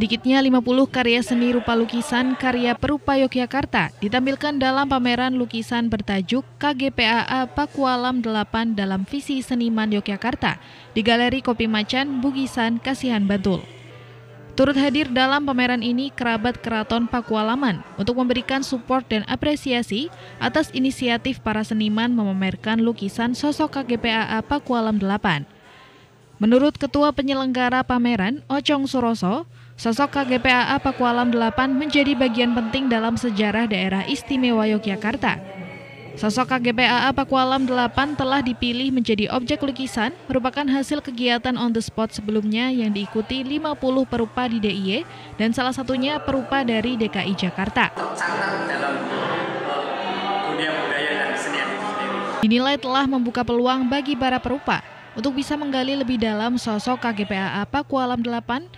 Sedikitnya 50 karya seni rupa lukisan karya perupa Yogyakarta ditampilkan dalam pameran lukisan bertajuk KGPAA Pakualam 8 dalam visi seniman Yogyakarta di Galeri Kopi Macan, Bugisan, Kasihan Bantul. Turut hadir dalam pameran ini kerabat keraton Pakualaman untuk memberikan support dan apresiasi atas inisiatif para seniman memamerkan lukisan sosok KGPAA Pakualam 8. Menurut Ketua Penyelenggara Pameran, Ocong Suroso, sosok KGPAA Pakualam 8 menjadi bagian penting dalam sejarah daerah istimewa Yogyakarta. Sosok KGPAA Pakualam 8 telah dipilih menjadi objek lukisan merupakan hasil kegiatan on the spot sebelumnya yang diikuti 50 perupa di DIY dan salah satunya perupa dari DKI Jakarta. Dinilai telah membuka peluang bagi para perupa untuk bisa menggali lebih dalam sosok KGPAA Pakualam 8